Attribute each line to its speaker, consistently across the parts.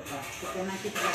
Speaker 1: Kita nakita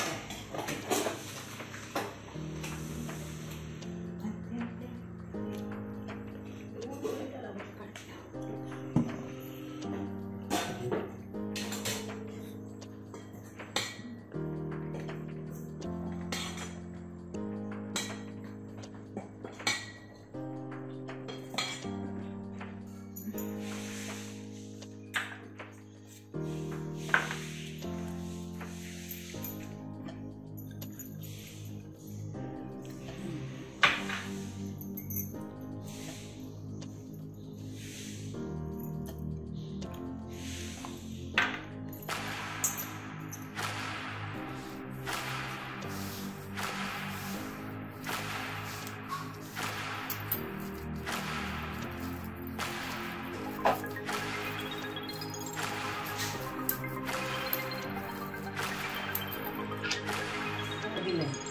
Speaker 1: increíble.